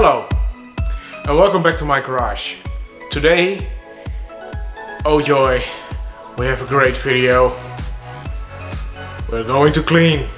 Hello and welcome back to my garage. Today, oh joy, we have a great video. We're going to clean.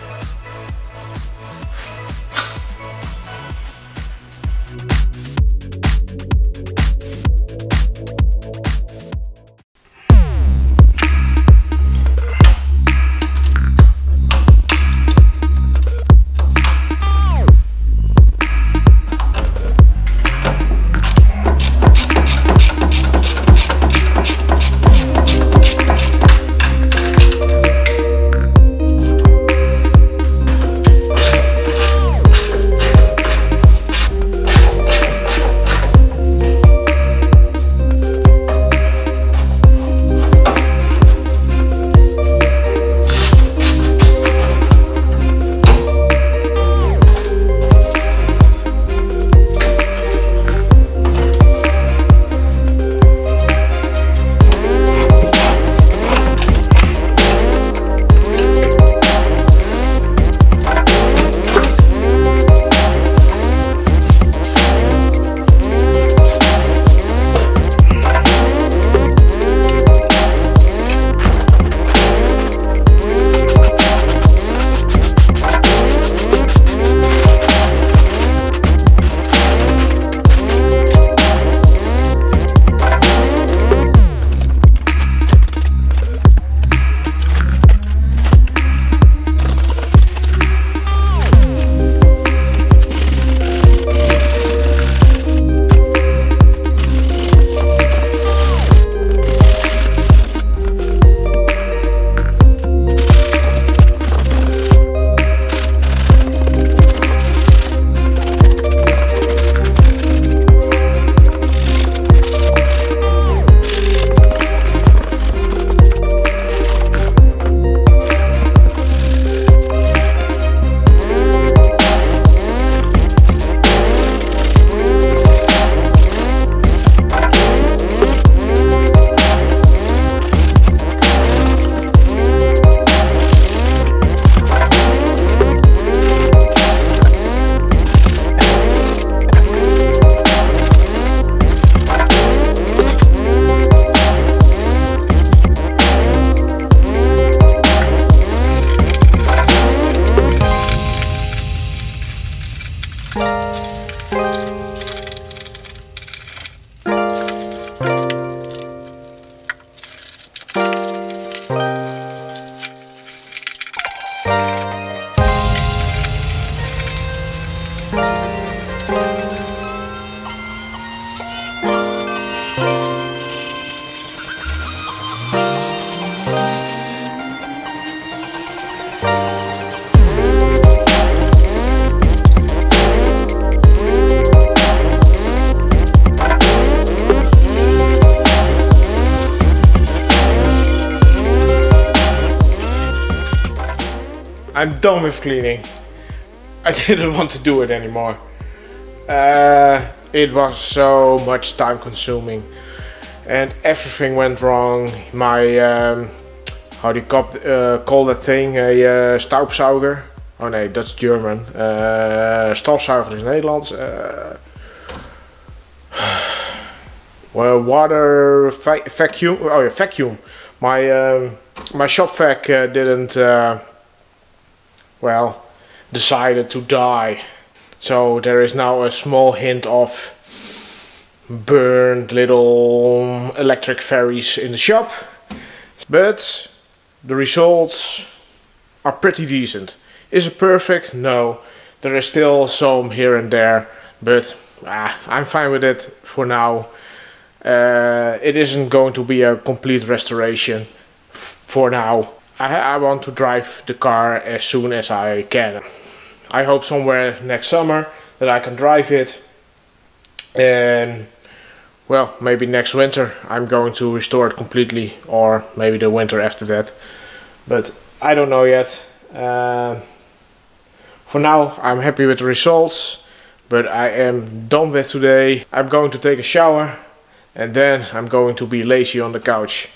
I'm done with cleaning. I didn't want to do it anymore. Uh, it was so much time consuming and everything went wrong. My, um, how do you call, uh, call that thing? A uh, staubsauger? Oh nee, that's German. Uh, stofzuiger is Nederlands. Uh, well, water vacuum. Oh yeah, vacuum. My um, my shop vac uh, didn't uh, well, decided to die. So there is now a small hint of burned little electric ferries in the shop. But the results are pretty decent. Is it perfect? No. There is still some here and there, but ah, I'm fine with it for now. Uh, it isn't going to be a complete restoration for now. I, I want to drive the car as soon as I can. I hope somewhere next summer that I can drive it. And well, maybe next winter I'm going to restore it completely or maybe the winter after that. But I don't know yet. Uh, for now I'm happy with the results. But I am done with today. I'm going to take a shower and then I'm going to be lazy on the couch.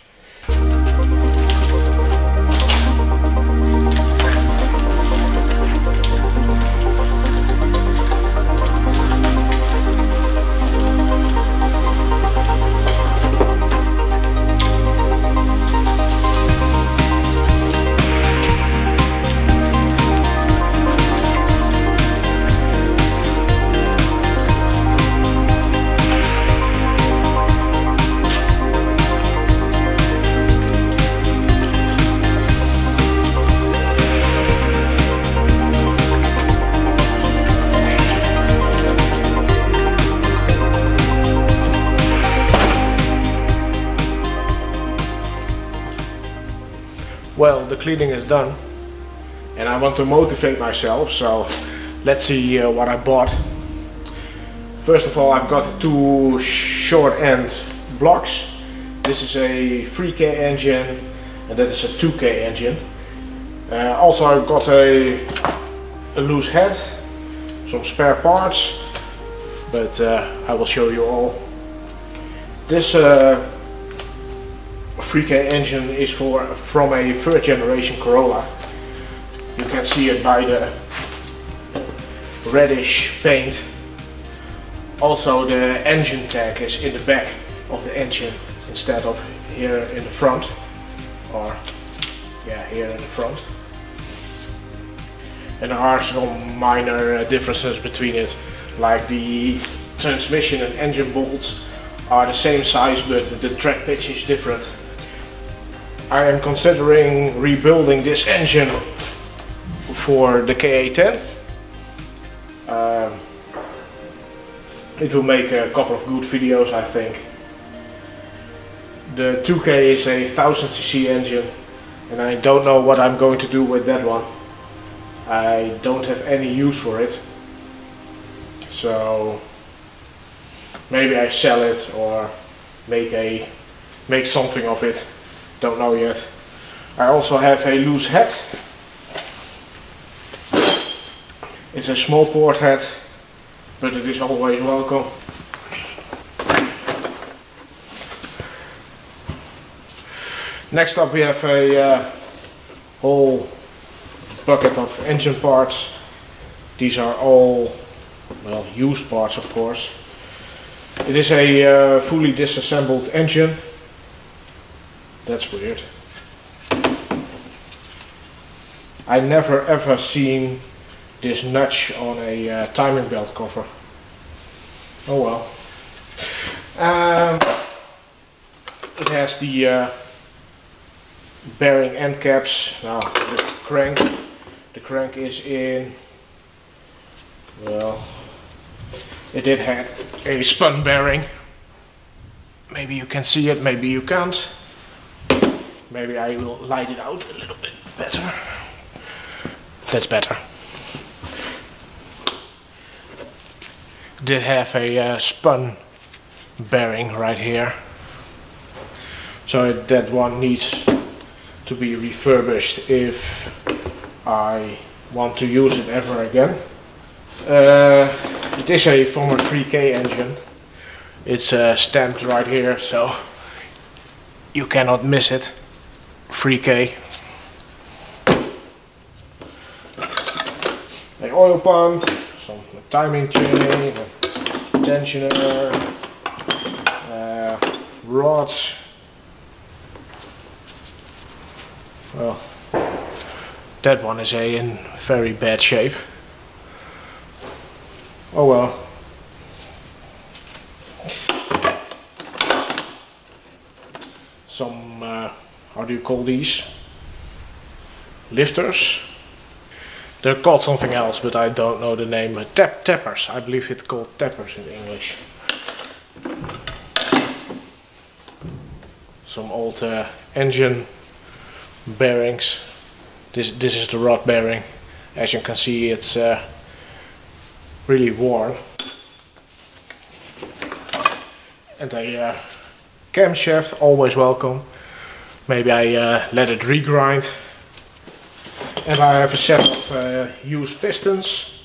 Cleaning is done. And I want to motivate myself, so let's see uh, what I bought. First of all, I've got two short end blocks. This is a 3K engine and that is a 2K engine. Uh, also I've got a, a loose head, some spare parts, but uh, I will show you all. This uh, 3K engine is for from a third generation Corolla. You can see it by the reddish paint. Also the engine tag is in the back of the engine instead of here in the front or yeah here in the front and there are some minor uh, differences between it like the transmission and engine bolts are the same size but the track pitch is different I am considering rebuilding this engine for the KE10 um, it will make a couple of good videos I think the 2K is a 1000cc engine and I don't know what I'm going to do with that one. I don't have any use for it. So maybe I sell it or make a make something of it. Don't know yet. I also have a loose head. It's a small port head, but it is always welcome. Next up we have a uh, whole bucket of engine parts. These are all well used parts of course. It is a uh, fully disassembled engine. That's weird. I never ever seen this notch on a uh, timing belt cover. Oh well. Um, it has the uh, bearing end caps. Now the crank, the crank is in. Well, it did have a spun bearing. Maybe you can see it, maybe you can't. Maybe I will light it out a little bit better. That's better. Did have a uh, spun bearing right here. So that one needs to be refurbished if I want to use it ever again. Uh, it is a former 3K engine. It's uh, stamped right here so you cannot miss it. 3K. A oil pump, some timing chain, tensioner, uh, rods, Well, that one is a in very bad shape. Oh well. Some, uh, how do you call these? Lifters? They're called something else, but I don't know the name. Tap tappers, I believe it's called tappers in English. Some old uh, engine bearings. This this is the rod bearing. As you can see, it's uh, really worn. And a uh, camshaft, always welcome. Maybe I uh, let it regrind. And I have a set of uh, used pistons.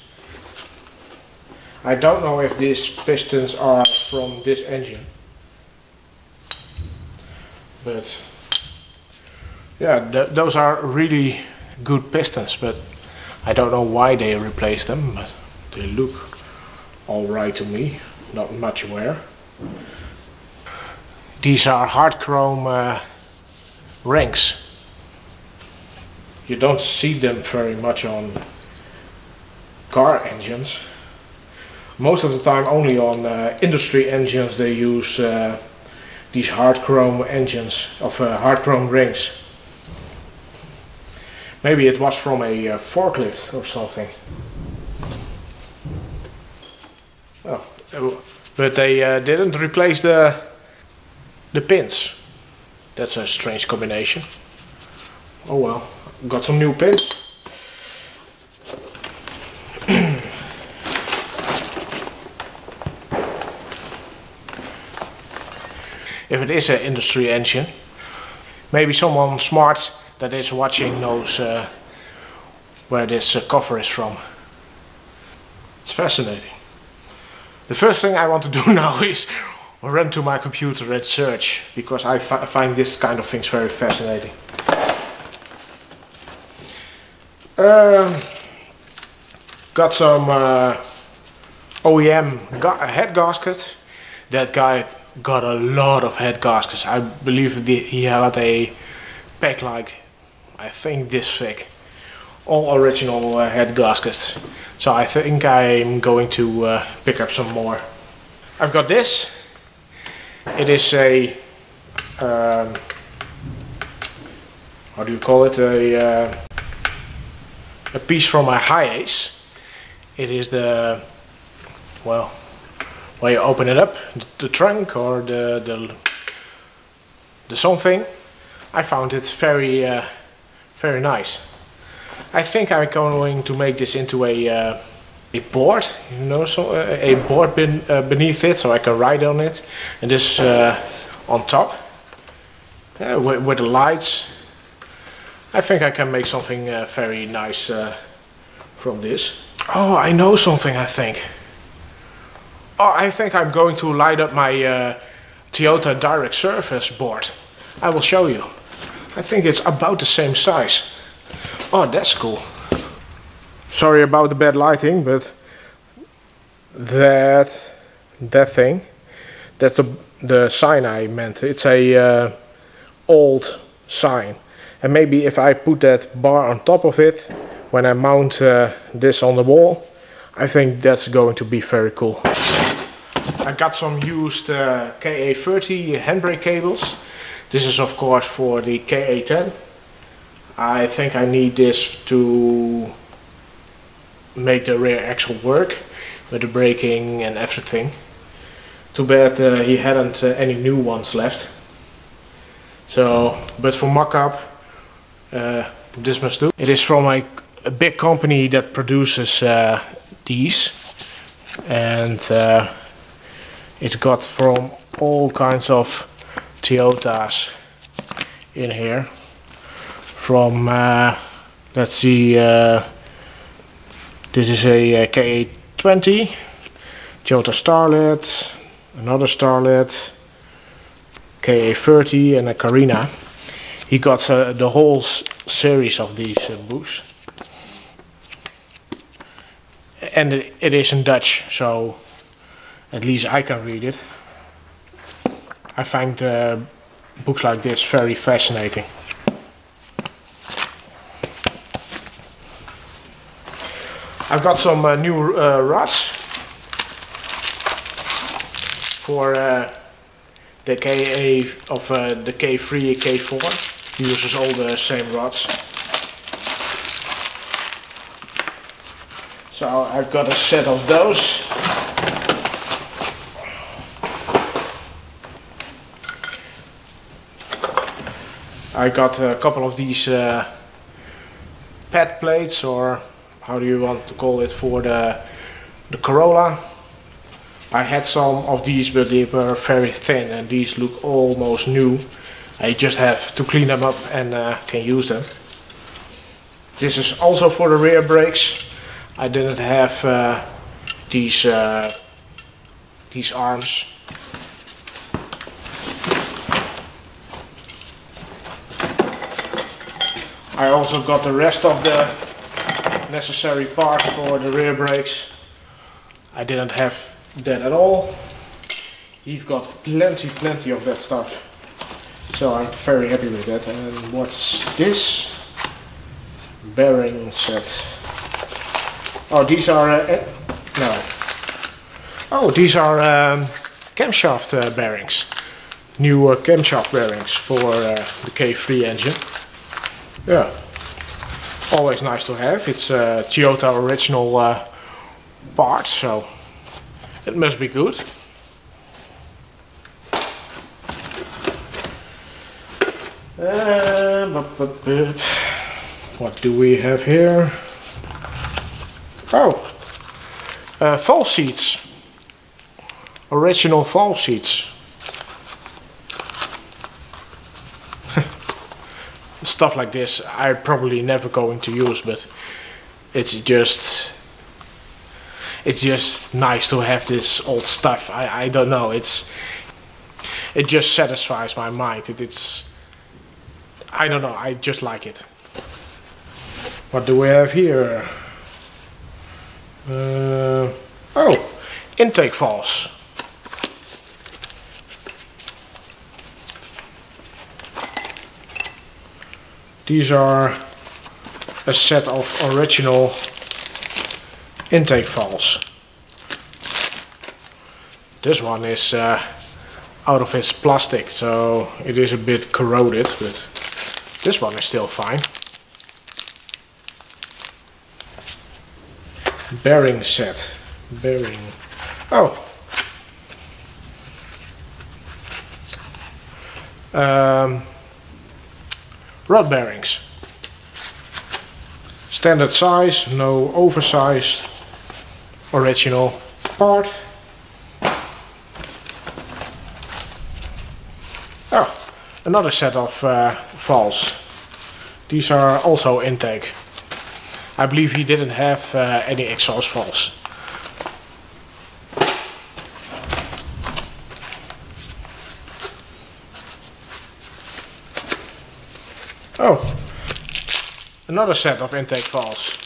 I don't know if these pistons are from this engine. But yeah, th those are really good pistons, but I don't know why they replaced them, but they look alright to me, not much wear. These are hard chrome uh, rings. You don't see them very much on car engines. Most of the time only on uh, industry engines they use uh, these hard chrome engines of uh, hard chrome rings. Maybe it was from a uh, forklift or something. Oh, but they uh, didn't replace the the pins. That's a strange combination. Oh well, got some new pins. if it is an industry engine, maybe someone smart that is watching knows uh, where this uh, cover is from. It's fascinating. The first thing I want to do now is run to my computer and search because I fi find this kind of things very fascinating. Um, got some uh, OEM ga head gasket. That guy got a lot of head gaskets. I believe he had a pack like, I think this thick. All original uh, head gaskets. So I think I'm going to uh, pick up some more. I've got this. It is a, um, how do you call it? A, uh, a piece from my HiAce. It is the, well, where you open it up, the trunk or the, the, the something. I found it very, uh, very nice. I think I'm going to make this into a, uh, a board, you know, so uh, a board uh, beneath it so I can ride on it. And this uh, on top, uh, with, with, the lights. I think I can make something very nice from this. Oh, I know something I think. Oh, I think I'm going to light up my uh, Toyota Direct Surface board. I will show you. I think it's about the same size. Oh, that's cool. Sorry about the bad lighting, but that that thing, that's the the sign I meant. It's a uh, old sign, and maybe if I put that bar on top of it when I mount uh, this on the wall, I think that's going to be very cool. I got some used uh, KE30 handbrake cables. This is of course for the KE10. I think I need this to make the rear axle work with the braking and everything. Too bad uh, he hadn't uh, any new ones left. So, but for mock-up, uh, this must do. It is from a, a big company that produces uh, these. And uh, it's got from all kinds of Toyotas in here from uh, let's see this is a, a KE20 Jota Starlet another Starlet KE30 and a Carina he got uh, the whole series of these uh, books and it, it is in Dutch so at least I can read it. I find uh, books like this very fascinating. I've got some uh, new uh, rods for uh, the KA of uh, the K3 and K4. Uses all the same rods. So I've got a set of those. I got a couple of these uh, pad plates or how do you want to call it for the, the Corolla. I had some of these but they were very thin and these look almost new. I just have to clean them up and uh, can use them. This is also for the rear brakes. I didn't have uh, these uh, these arms I also got the rest of the necessary parts for the rear brakes. I didn't have that at all. You've got plenty, plenty of that stuff. So I'm very happy with that. And what's this? Bearing set. Oh, these are... Uh, eh, no. Oh, these are um, camshaft uh, bearings. New uh, camshaft bearings for uh, the K3 engine. Yeah, always nice to have. It's a Toyota original uh, part, so it must be good. Uh, what do we have here? Oh, uh, seats. Original fall seats. Stuff like this I probably never going to use, but it's just it's just nice to have this old stuff. I, I don't know. It's it just satisfies my mind. It, it's I don't know. I just like it. What do we have here? Uh, oh, intake valves. These are a set of original intake valves. This one is uh, out of its plastic, so it is a bit corroded, but this one is still fine. Bearing set. Bearing. Oh. Um, rod bearings. Standard size, no oversized original part. Oh, another set of uh, valves. These are also intake. I believe he didn't have uh, any exhaust valves. Oh, another set of intake valves.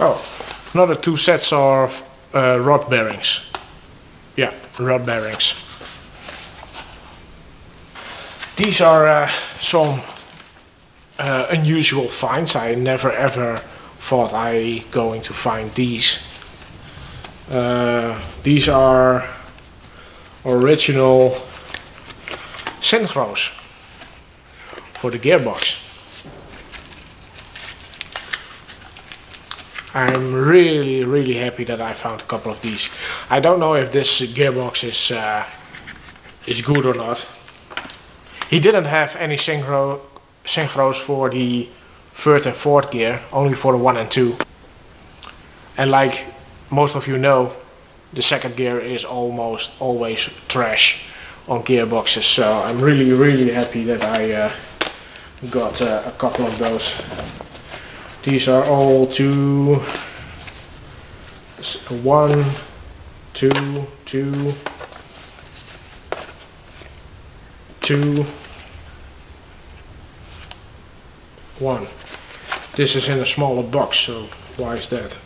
Oh, another two sets of uh, rod bearings. Yeah, rod bearings. These are uh, some uh, unusual finds. I never ever thought I going to find these. Uh, these are original synchros for the gearbox. I'm really, really happy that I found a couple of these. I don't know if this gearbox is uh, is good or not. He didn't have any synchro synchros for the third and fourth gear, only for the one and two. And like most of you know, the second gear is almost always trash on gearboxes. So I'm really, really happy that I uh, got uh, a couple of those. These are all two, one, two, two, two, one. This is in a smaller box, so why is that?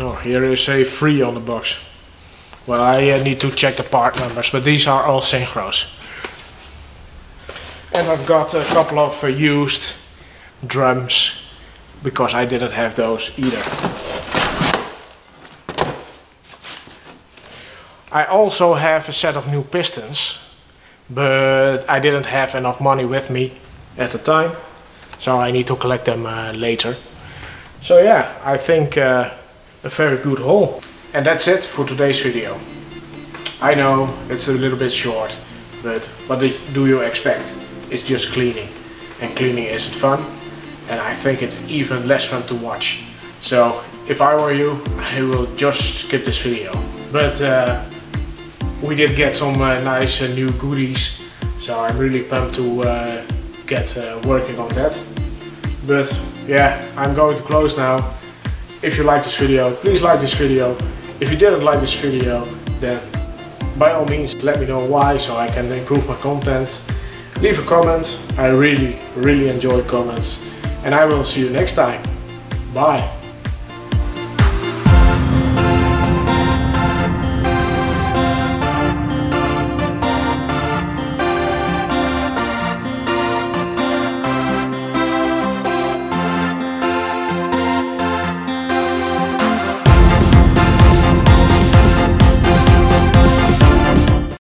Oh, here is a free on the box. Well, I uh, need to check the part numbers, but these are all synchros. And I've got a couple of uh, used drums because I didn't have those either. I also have a set of new pistons, but I didn't have enough money with me at the time, so I need to collect them uh, later. So yeah, I think uh, a very good haul. And that's it for today's video. I know it's a little bit short, but what do you expect? It's just cleaning. And cleaning isn't fun. And I think it's even less fun to watch. So if I were you, I will just skip this video. But uh, we did get some uh, nice uh, new goodies. So I'm really pumped to uh, get uh, working on that. But yeah, I'm going to close now. If you like this video, please like this video. If you didn't like this video, then by all means let me know why so I can improve my content leave a comment. I really, really enjoy comments. And I will see you next time. Bye.